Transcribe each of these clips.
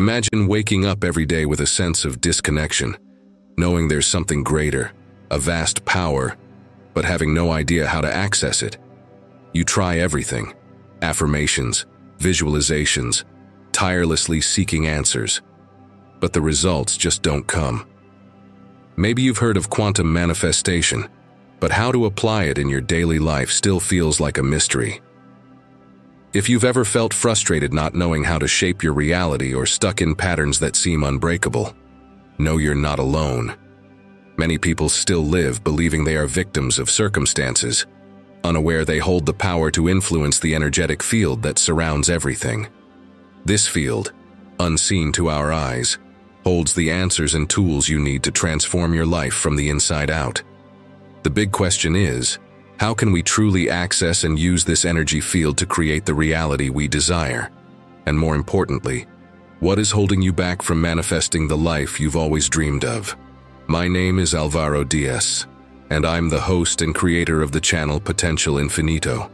Imagine waking up every day with a sense of disconnection, knowing there's something greater, a vast power, but having no idea how to access it. You try everything affirmations, visualizations, tirelessly seeking answers. But the results just don't come. Maybe you've heard of quantum manifestation, but how to apply it in your daily life still feels like a mystery. If you've ever felt frustrated not knowing how to shape your reality or stuck in patterns that seem unbreakable, know you're not alone. Many people still live believing they are victims of circumstances, unaware they hold the power to influence the energetic field that surrounds everything. This field, unseen to our eyes, holds the answers and tools you need to transform your life from the inside out. The big question is, how can we truly access and use this energy field to create the reality we desire? And more importantly, what is holding you back from manifesting the life you've always dreamed of? My name is Alvaro Diaz, and I'm the host and creator of the channel Potential Infinito.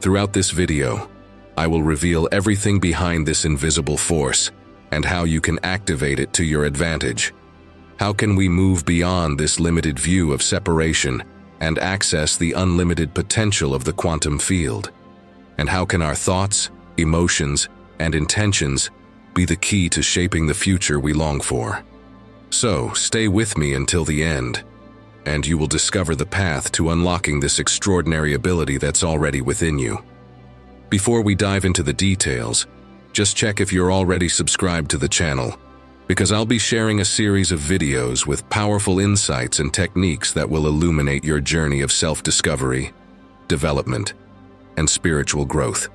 Throughout this video, I will reveal everything behind this invisible force and how you can activate it to your advantage. How can we move beyond this limited view of separation and access the unlimited potential of the quantum field? And how can our thoughts, emotions, and intentions be the key to shaping the future we long for? So, stay with me until the end, and you will discover the path to unlocking this extraordinary ability that's already within you. Before we dive into the details, just check if you're already subscribed to the channel because I'll be sharing a series of videos with powerful insights and techniques that will illuminate your journey of self-discovery, development, and spiritual growth.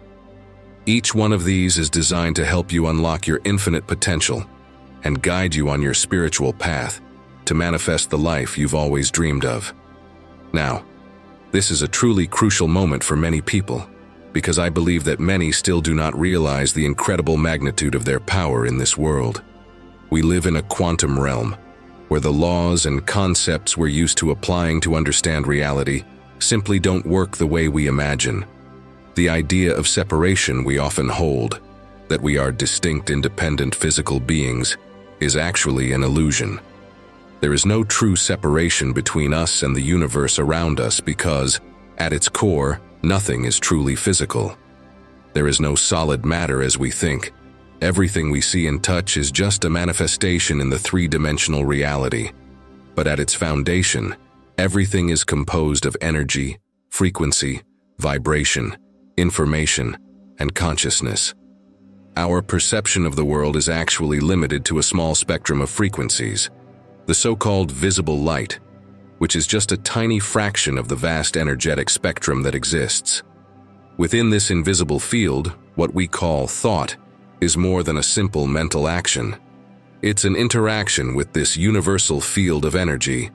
Each one of these is designed to help you unlock your infinite potential and guide you on your spiritual path to manifest the life you've always dreamed of. Now, this is a truly crucial moment for many people because I believe that many still do not realize the incredible magnitude of their power in this world. We live in a quantum realm, where the laws and concepts we're used to applying to understand reality simply don't work the way we imagine. The idea of separation we often hold, that we are distinct independent physical beings, is actually an illusion. There is no true separation between us and the universe around us because, at its core, nothing is truly physical. There is no solid matter as we think, Everything we see and touch is just a manifestation in the three-dimensional reality. But at its foundation, everything is composed of energy, frequency, vibration, information, and consciousness. Our perception of the world is actually limited to a small spectrum of frequencies, the so-called visible light, which is just a tiny fraction of the vast energetic spectrum that exists. Within this invisible field, what we call thought is more than a simple mental action. It's an interaction with this universal field of energy.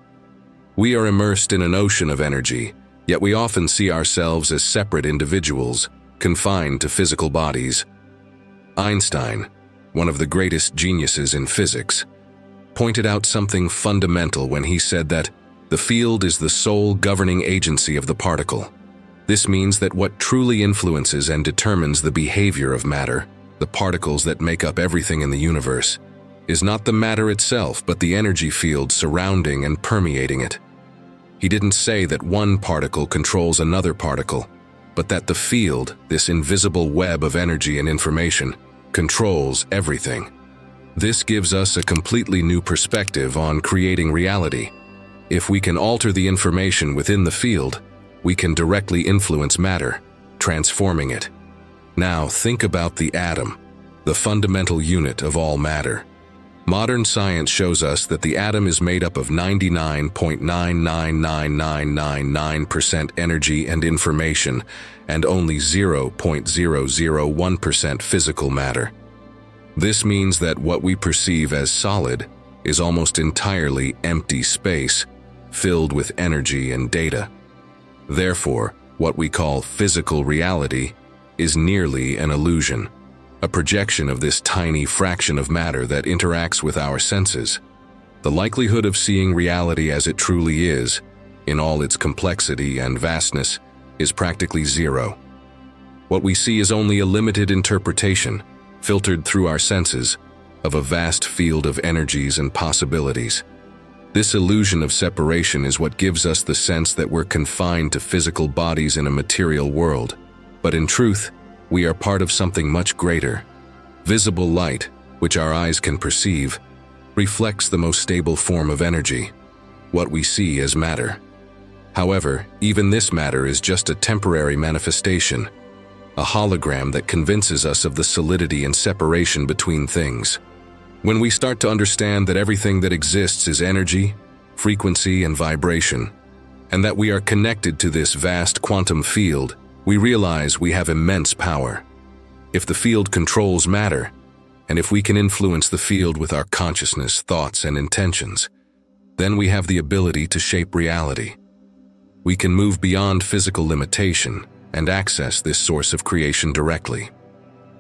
We are immersed in an ocean of energy, yet we often see ourselves as separate individuals, confined to physical bodies. Einstein, one of the greatest geniuses in physics, pointed out something fundamental when he said that the field is the sole governing agency of the particle. This means that what truly influences and determines the behavior of matter the particles that make up everything in the universe, is not the matter itself but the energy field surrounding and permeating it. He didn't say that one particle controls another particle, but that the field, this invisible web of energy and information, controls everything. This gives us a completely new perspective on creating reality. If we can alter the information within the field, we can directly influence matter, transforming it. Now think about the atom, the fundamental unit of all matter. Modern science shows us that the atom is made up of 99.999999% energy and information and only 0.001% physical matter. This means that what we perceive as solid is almost entirely empty space, filled with energy and data. Therefore, what we call physical reality is nearly an illusion, a projection of this tiny fraction of matter that interacts with our senses. The likelihood of seeing reality as it truly is, in all its complexity and vastness, is practically zero. What we see is only a limited interpretation, filtered through our senses, of a vast field of energies and possibilities. This illusion of separation is what gives us the sense that we're confined to physical bodies in a material world. But in truth, we are part of something much greater. Visible light, which our eyes can perceive, reflects the most stable form of energy, what we see as matter. However, even this matter is just a temporary manifestation, a hologram that convinces us of the solidity and separation between things. When we start to understand that everything that exists is energy, frequency, and vibration, and that we are connected to this vast quantum field, we realize we have immense power. If the field controls matter, and if we can influence the field with our consciousness, thoughts, and intentions, then we have the ability to shape reality. We can move beyond physical limitation and access this source of creation directly.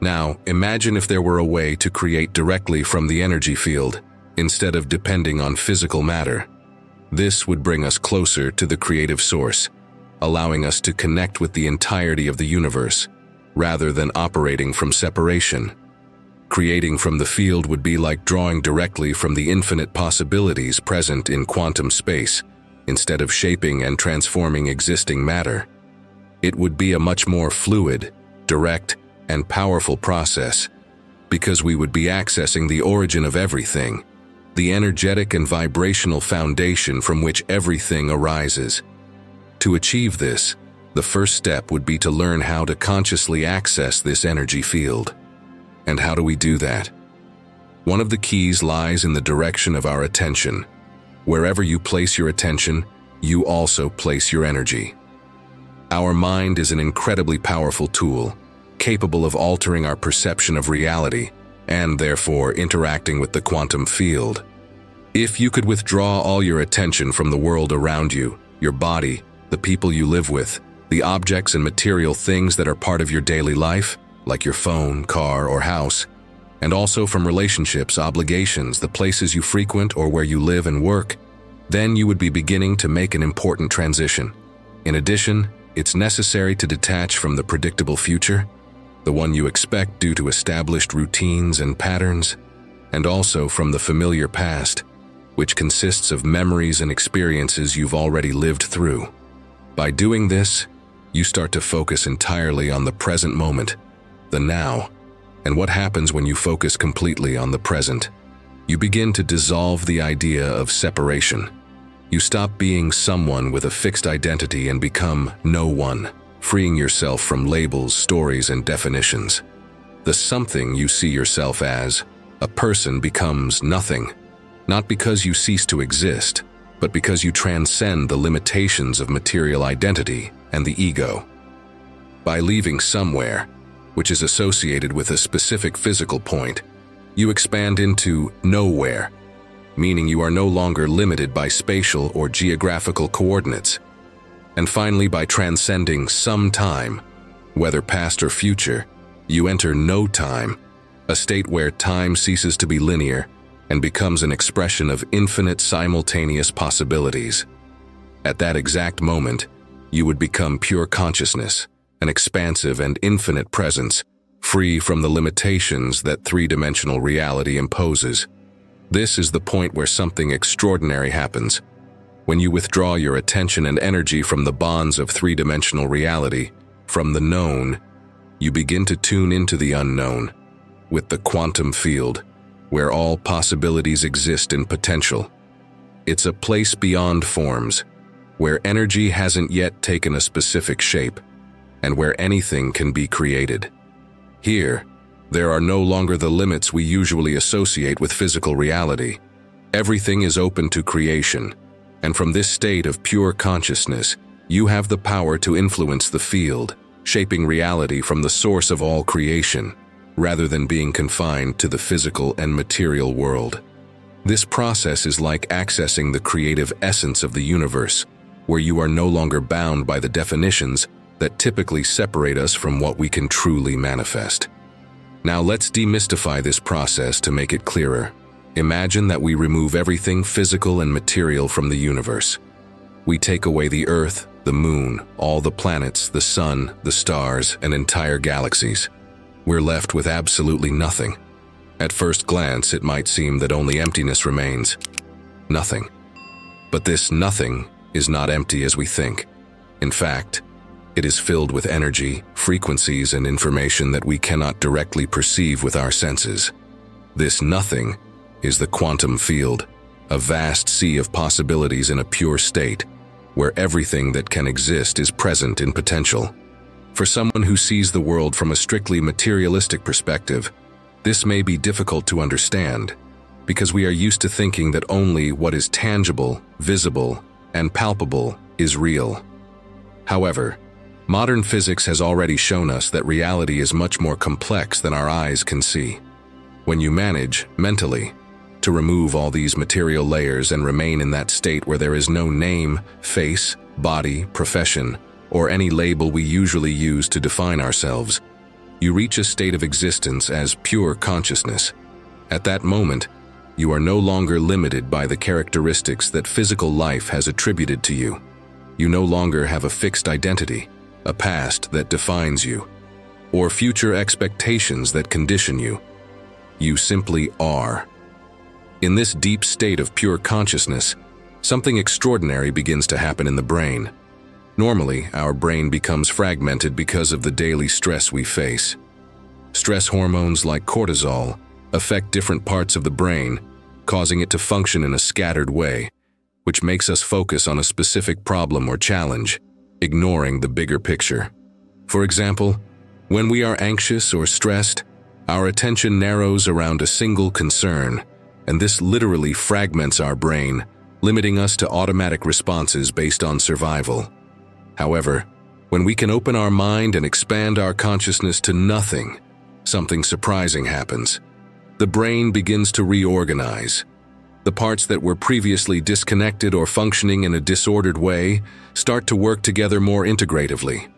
Now, imagine if there were a way to create directly from the energy field instead of depending on physical matter. This would bring us closer to the creative source, allowing us to connect with the entirety of the universe, rather than operating from separation. Creating from the field would be like drawing directly from the infinite possibilities present in quantum space, instead of shaping and transforming existing matter. It would be a much more fluid, direct, and powerful process because we would be accessing the origin of everything, the energetic and vibrational foundation from which everything arises. To achieve this, the first step would be to learn how to consciously access this energy field. And how do we do that? One of the keys lies in the direction of our attention. Wherever you place your attention, you also place your energy. Our mind is an incredibly powerful tool, capable of altering our perception of reality and therefore interacting with the quantum field. If you could withdraw all your attention from the world around you, your body, the people you live with, the objects and material things that are part of your daily life, like your phone, car, or house, and also from relationships, obligations, the places you frequent or where you live and work, then you would be beginning to make an important transition. In addition, it's necessary to detach from the predictable future the one you expect due to established routines and patterns, and also from the familiar past, which consists of memories and experiences you've already lived through. By doing this, you start to focus entirely on the present moment, the now, and what happens when you focus completely on the present. You begin to dissolve the idea of separation. You stop being someone with a fixed identity and become no one freeing yourself from labels, stories, and definitions. The something you see yourself as, a person becomes nothing, not because you cease to exist, but because you transcend the limitations of material identity and the ego. By leaving somewhere, which is associated with a specific physical point, you expand into nowhere, meaning you are no longer limited by spatial or geographical coordinates and finally by transcending some time, whether past or future, you enter no time, a state where time ceases to be linear and becomes an expression of infinite simultaneous possibilities. At that exact moment, you would become pure consciousness, an expansive and infinite presence, free from the limitations that three-dimensional reality imposes. This is the point where something extraordinary happens, when you withdraw your attention and energy from the bonds of three-dimensional reality, from the known, you begin to tune into the unknown, with the quantum field, where all possibilities exist in potential. It's a place beyond forms, where energy hasn't yet taken a specific shape, and where anything can be created. Here, there are no longer the limits we usually associate with physical reality. Everything is open to creation, and from this state of pure consciousness, you have the power to influence the field, shaping reality from the source of all creation, rather than being confined to the physical and material world. This process is like accessing the creative essence of the universe, where you are no longer bound by the definitions that typically separate us from what we can truly manifest. Now let's demystify this process to make it clearer. Imagine that we remove everything physical and material from the universe. We take away the Earth, the Moon, all the planets, the Sun, the stars, and entire galaxies. We're left with absolutely nothing. At first glance, it might seem that only emptiness remains. Nothing. But this nothing is not empty as we think. In fact, it is filled with energy, frequencies, and information that we cannot directly perceive with our senses. This nothing is the quantum field, a vast sea of possibilities in a pure state, where everything that can exist is present in potential. For someone who sees the world from a strictly materialistic perspective, this may be difficult to understand, because we are used to thinking that only what is tangible, visible, and palpable is real. However, modern physics has already shown us that reality is much more complex than our eyes can see. When you manage, mentally, to remove all these material layers and remain in that state where there is no name, face, body, profession, or any label we usually use to define ourselves, you reach a state of existence as pure consciousness. At that moment, you are no longer limited by the characteristics that physical life has attributed to you. You no longer have a fixed identity, a past that defines you, or future expectations that condition you. You simply are. In this deep state of pure consciousness, something extraordinary begins to happen in the brain. Normally, our brain becomes fragmented because of the daily stress we face. Stress hormones like cortisol affect different parts of the brain, causing it to function in a scattered way, which makes us focus on a specific problem or challenge, ignoring the bigger picture. For example, when we are anxious or stressed, our attention narrows around a single concern, and this literally fragments our brain, limiting us to automatic responses based on survival. However, when we can open our mind and expand our consciousness to nothing, something surprising happens. The brain begins to reorganize. The parts that were previously disconnected or functioning in a disordered way start to work together more integratively.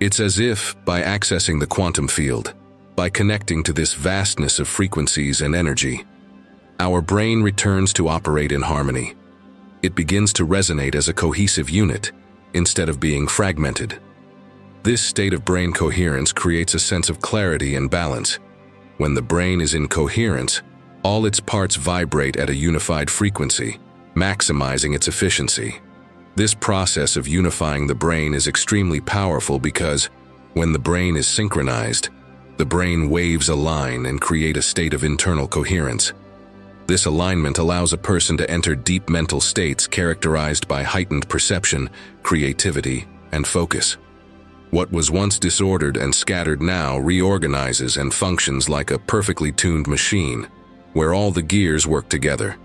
It's as if, by accessing the quantum field, by connecting to this vastness of frequencies and energy, our brain returns to operate in harmony. It begins to resonate as a cohesive unit, instead of being fragmented. This state of brain coherence creates a sense of clarity and balance. When the brain is in coherence, all its parts vibrate at a unified frequency, maximizing its efficiency. This process of unifying the brain is extremely powerful because, when the brain is synchronized, the brain waves align and create a state of internal coherence. This alignment allows a person to enter deep mental states characterized by heightened perception, creativity, and focus. What was once disordered and scattered now reorganizes and functions like a perfectly tuned machine, where all the gears work together.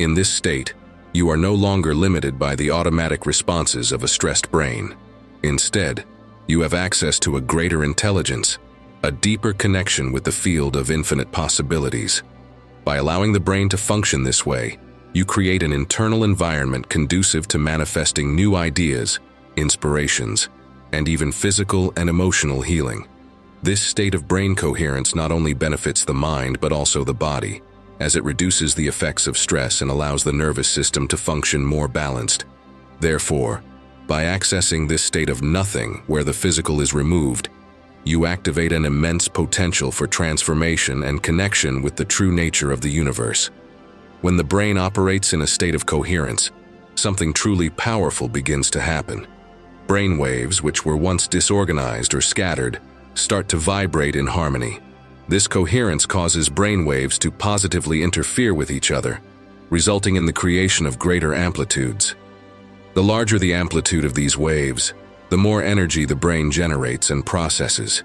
In this state, you are no longer limited by the automatic responses of a stressed brain. Instead, you have access to a greater intelligence, a deeper connection with the field of infinite possibilities. By allowing the brain to function this way, you create an internal environment conducive to manifesting new ideas, inspirations, and even physical and emotional healing. This state of brain coherence not only benefits the mind but also the body, as it reduces the effects of stress and allows the nervous system to function more balanced. Therefore, by accessing this state of nothing where the physical is removed, you activate an immense potential for transformation and connection with the true nature of the universe. When the brain operates in a state of coherence, something truly powerful begins to happen. Brain waves, which were once disorganized or scattered, start to vibrate in harmony. This coherence causes brain waves to positively interfere with each other, resulting in the creation of greater amplitudes. The larger the amplitude of these waves, the more energy the brain generates and processes.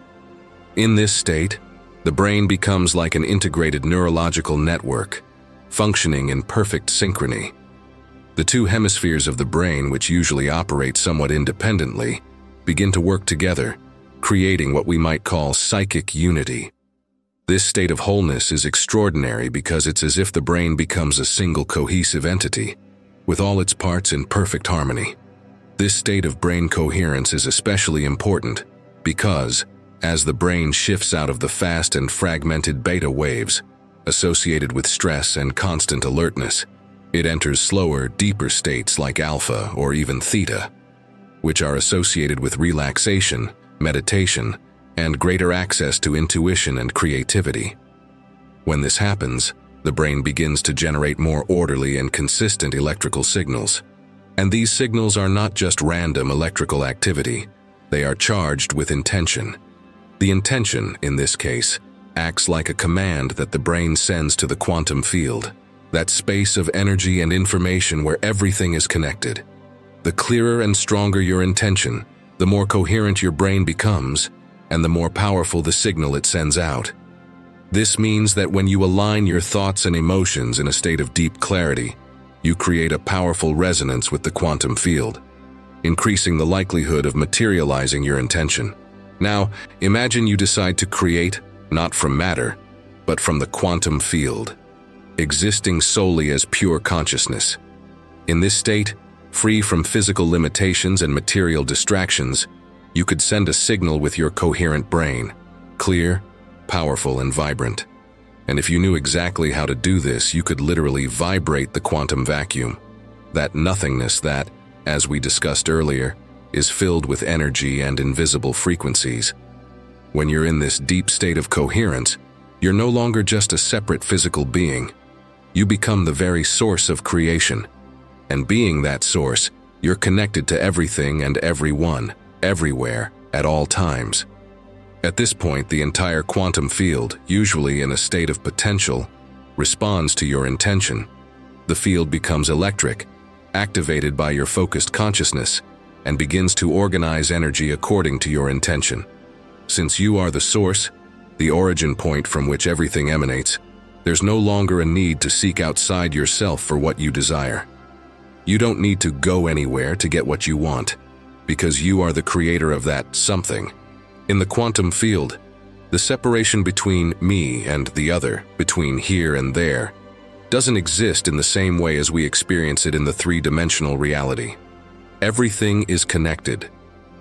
In this state, the brain becomes like an integrated neurological network, functioning in perfect synchrony. The two hemispheres of the brain, which usually operate somewhat independently, begin to work together, creating what we might call psychic unity. This state of wholeness is extraordinary because it's as if the brain becomes a single cohesive entity, with all its parts in perfect harmony. This state of brain coherence is especially important because, as the brain shifts out of the fast and fragmented beta waves associated with stress and constant alertness, it enters slower, deeper states like alpha or even theta, which are associated with relaxation, meditation, and greater access to intuition and creativity. When this happens, the brain begins to generate more orderly and consistent electrical signals. And these signals are not just random electrical activity, they are charged with intention. The intention, in this case, acts like a command that the brain sends to the quantum field, that space of energy and information where everything is connected. The clearer and stronger your intention, the more coherent your brain becomes, and the more powerful the signal it sends out. This means that when you align your thoughts and emotions in a state of deep clarity, you create a powerful resonance with the quantum field, increasing the likelihood of materializing your intention. Now, imagine you decide to create, not from matter, but from the quantum field, existing solely as pure consciousness. In this state, free from physical limitations and material distractions, you could send a signal with your coherent brain, clear, powerful, and vibrant. And if you knew exactly how to do this, you could literally vibrate the quantum vacuum, that nothingness that, as we discussed earlier, is filled with energy and invisible frequencies. When you're in this deep state of coherence, you're no longer just a separate physical being. You become the very source of creation. And being that source, you're connected to everything and everyone, everywhere, at all times. At this point, the entire quantum field, usually in a state of potential, responds to your intention. The field becomes electric, activated by your focused consciousness, and begins to organize energy according to your intention. Since you are the source, the origin point from which everything emanates, there's no longer a need to seek outside yourself for what you desire. You don't need to go anywhere to get what you want, because you are the creator of that something. In the quantum field, the separation between me and the other, between here and there, doesn't exist in the same way as we experience it in the three-dimensional reality. Everything is connected,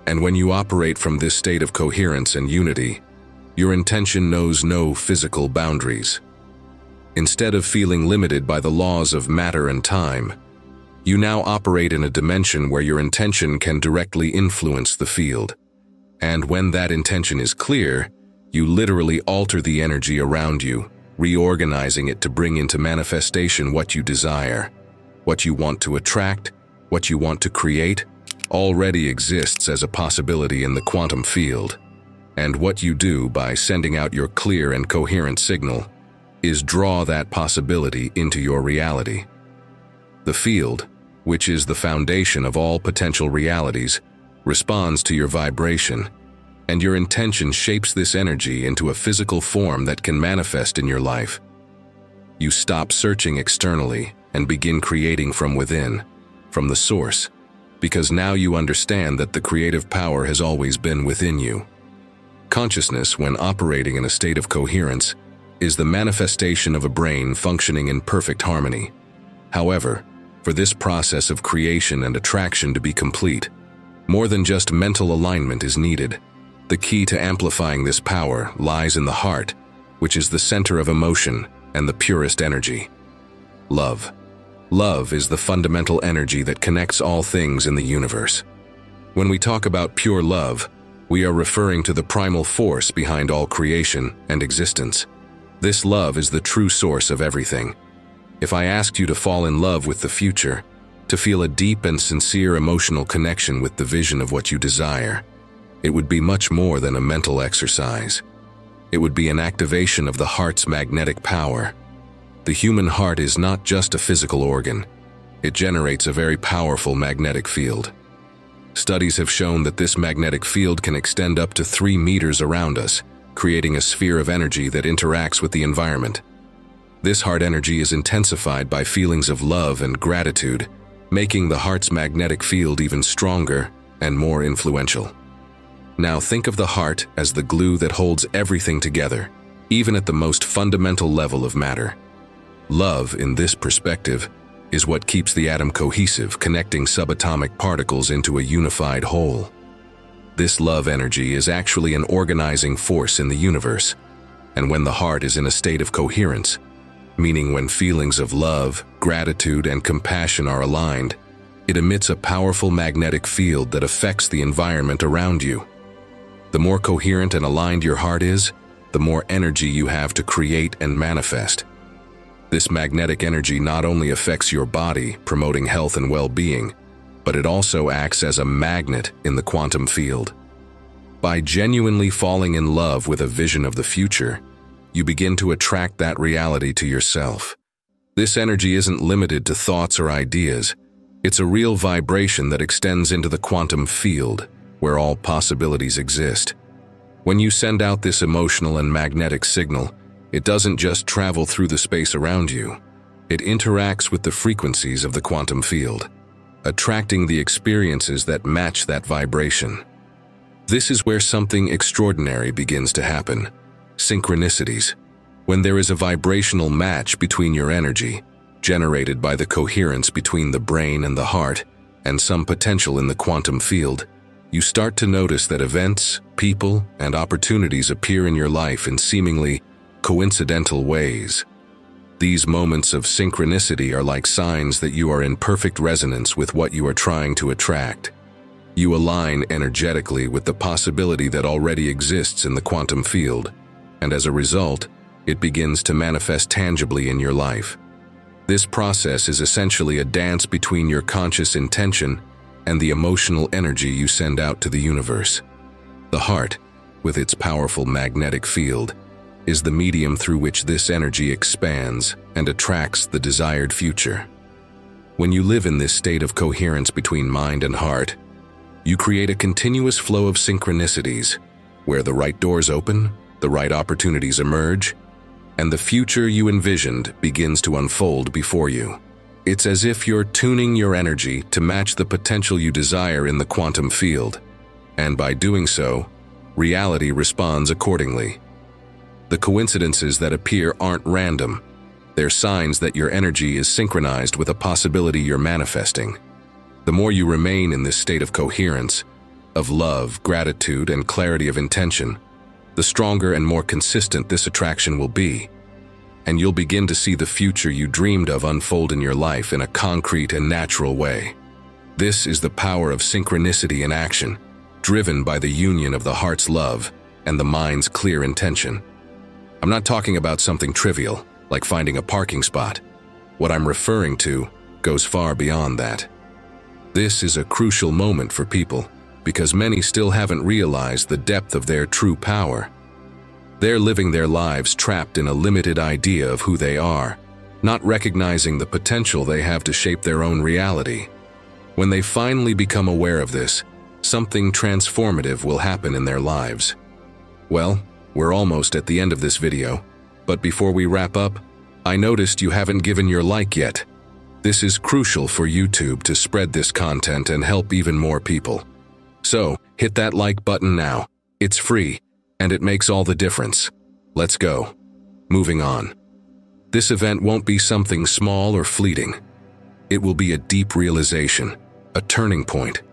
and when you operate from this state of coherence and unity, your intention knows no physical boundaries. Instead of feeling limited by the laws of matter and time, you now operate in a dimension where your intention can directly influence the field. And when that intention is clear, you literally alter the energy around you, reorganizing it to bring into manifestation what you desire, what you want to attract, what you want to create, already exists as a possibility in the quantum field. And what you do by sending out your clear and coherent signal is draw that possibility into your reality. The field, which is the foundation of all potential realities, responds to your vibration, and your intention shapes this energy into a physical form that can manifest in your life. You stop searching externally and begin creating from within, from the source, because now you understand that the creative power has always been within you. Consciousness, when operating in a state of coherence, is the manifestation of a brain functioning in perfect harmony. However, for this process of creation and attraction to be complete, more than just mental alignment is needed. The key to amplifying this power lies in the heart, which is the center of emotion and the purest energy. Love. Love is the fundamental energy that connects all things in the universe. When we talk about pure love, we are referring to the primal force behind all creation and existence. This love is the true source of everything. If I asked you to fall in love with the future, to feel a deep and sincere emotional connection with the vision of what you desire, it would be much more than a mental exercise. It would be an activation of the heart's magnetic power, the human heart is not just a physical organ. It generates a very powerful magnetic field. Studies have shown that this magnetic field can extend up to three meters around us, creating a sphere of energy that interacts with the environment. This heart energy is intensified by feelings of love and gratitude, making the heart's magnetic field even stronger and more influential. Now think of the heart as the glue that holds everything together, even at the most fundamental level of matter. Love, in this perspective, is what keeps the atom cohesive, connecting subatomic particles into a unified whole. This love energy is actually an organizing force in the universe, and when the heart is in a state of coherence, meaning when feelings of love, gratitude, and compassion are aligned, it emits a powerful magnetic field that affects the environment around you. The more coherent and aligned your heart is, the more energy you have to create and manifest. This magnetic energy not only affects your body, promoting health and well-being, but it also acts as a magnet in the quantum field. By genuinely falling in love with a vision of the future, you begin to attract that reality to yourself. This energy isn't limited to thoughts or ideas. It's a real vibration that extends into the quantum field, where all possibilities exist. When you send out this emotional and magnetic signal, it doesn't just travel through the space around you. It interacts with the frequencies of the quantum field, attracting the experiences that match that vibration. This is where something extraordinary begins to happen. Synchronicities. When there is a vibrational match between your energy, generated by the coherence between the brain and the heart, and some potential in the quantum field, you start to notice that events, people, and opportunities appear in your life in seemingly coincidental ways. These moments of synchronicity are like signs that you are in perfect resonance with what you are trying to attract. You align energetically with the possibility that already exists in the quantum field, and as a result, it begins to manifest tangibly in your life. This process is essentially a dance between your conscious intention and the emotional energy you send out to the universe. The heart, with its powerful magnetic field, is the medium through which this energy expands and attracts the desired future. When you live in this state of coherence between mind and heart, you create a continuous flow of synchronicities, where the right doors open, the right opportunities emerge, and the future you envisioned begins to unfold before you. It's as if you're tuning your energy to match the potential you desire in the quantum field, and by doing so, reality responds accordingly. The coincidences that appear aren't random. They're signs that your energy is synchronized with a possibility you're manifesting. The more you remain in this state of coherence, of love, gratitude, and clarity of intention, the stronger and more consistent this attraction will be and you'll begin to see the future you dreamed of unfold in your life in a concrete and natural way. This is the power of synchronicity in action, driven by the union of the heart's love and the mind's clear intention. I'm not talking about something trivial, like finding a parking spot. What I'm referring to goes far beyond that. This is a crucial moment for people because many still haven't realized the depth of their true power they're living their lives trapped in a limited idea of who they are, not recognizing the potential they have to shape their own reality. When they finally become aware of this, something transformative will happen in their lives. Well, we're almost at the end of this video, but before we wrap up, I noticed you haven't given your like yet. This is crucial for YouTube to spread this content and help even more people. So, hit that like button now. It's free and it makes all the difference. Let's go. Moving on. This event won't be something small or fleeting. It will be a deep realization, a turning point.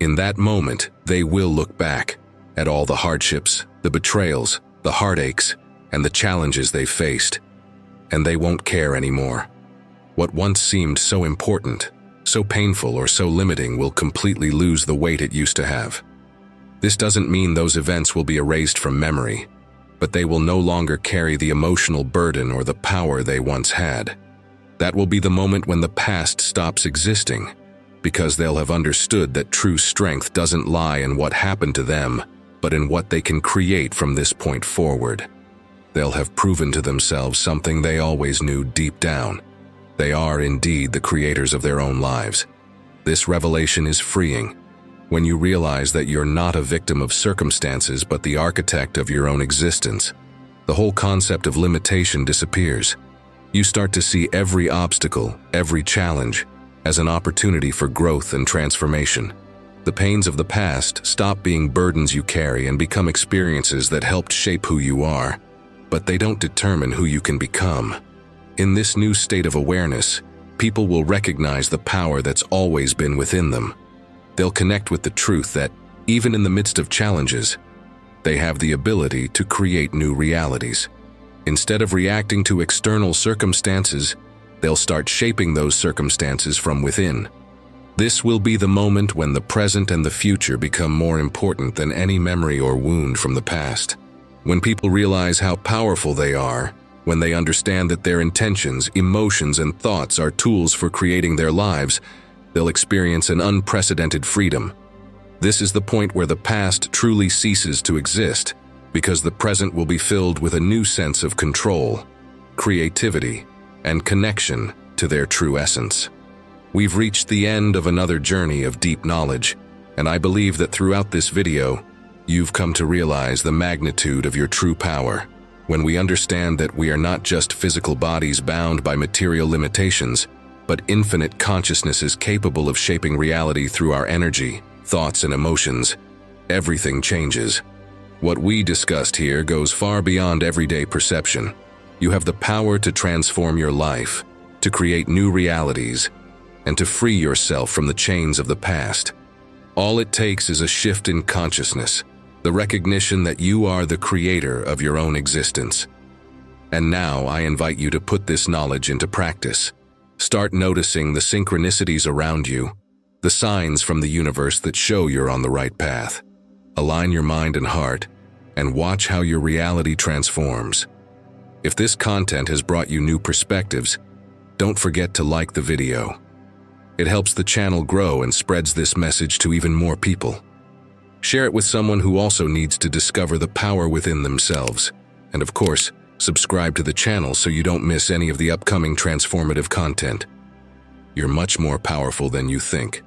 In that moment, they will look back at all the hardships, the betrayals, the heartaches, and the challenges they faced, and they won't care anymore. What once seemed so important, so painful, or so limiting will completely lose the weight it used to have. This doesn't mean those events will be erased from memory, but they will no longer carry the emotional burden or the power they once had. That will be the moment when the past stops existing, because they'll have understood that true strength doesn't lie in what happened to them, but in what they can create from this point forward. They'll have proven to themselves something they always knew deep down. They are indeed the creators of their own lives. This revelation is freeing, when you realize that you're not a victim of circumstances but the architect of your own existence. The whole concept of limitation disappears. You start to see every obstacle, every challenge, as an opportunity for growth and transformation. The pains of the past stop being burdens you carry and become experiences that helped shape who you are, but they don't determine who you can become. In this new state of awareness, people will recognize the power that's always been within them they'll connect with the truth that, even in the midst of challenges, they have the ability to create new realities. Instead of reacting to external circumstances, they'll start shaping those circumstances from within. This will be the moment when the present and the future become more important than any memory or wound from the past. When people realize how powerful they are, when they understand that their intentions, emotions, and thoughts are tools for creating their lives, they'll experience an unprecedented freedom. This is the point where the past truly ceases to exist, because the present will be filled with a new sense of control, creativity, and connection to their true essence. We've reached the end of another journey of deep knowledge, and I believe that throughout this video, you've come to realize the magnitude of your true power. When we understand that we are not just physical bodies bound by material limitations, but infinite consciousness is capable of shaping reality through our energy, thoughts, and emotions, everything changes. What we discussed here goes far beyond everyday perception. You have the power to transform your life, to create new realities, and to free yourself from the chains of the past. All it takes is a shift in consciousness, the recognition that you are the creator of your own existence. And now I invite you to put this knowledge into practice. Start noticing the synchronicities around you, the signs from the universe that show you're on the right path. Align your mind and heart, and watch how your reality transforms. If this content has brought you new perspectives, don't forget to like the video. It helps the channel grow and spreads this message to even more people. Share it with someone who also needs to discover the power within themselves. And of course, subscribe to the channel so you don't miss any of the upcoming transformative content. You're much more powerful than you think.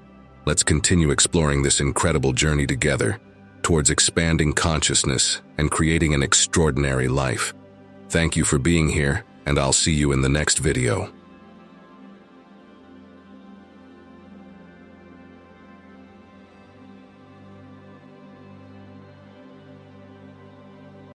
Let's continue exploring this incredible journey together towards expanding consciousness and creating an extraordinary life. Thank you for being here, and I'll see you in the next video.